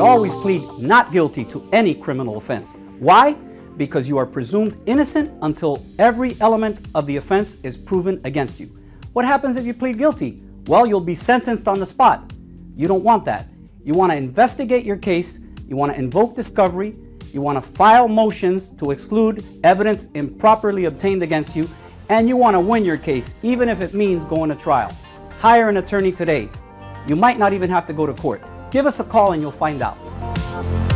should always plead not guilty to any criminal offense. Why? Because you are presumed innocent until every element of the offense is proven against you. What happens if you plead guilty? Well, you'll be sentenced on the spot. You don't want that. You want to investigate your case, you want to invoke discovery, you want to file motions to exclude evidence improperly obtained against you, and you want to win your case, even if it means going to trial. Hire an attorney today. You might not even have to go to court. Give us a call and you'll find out.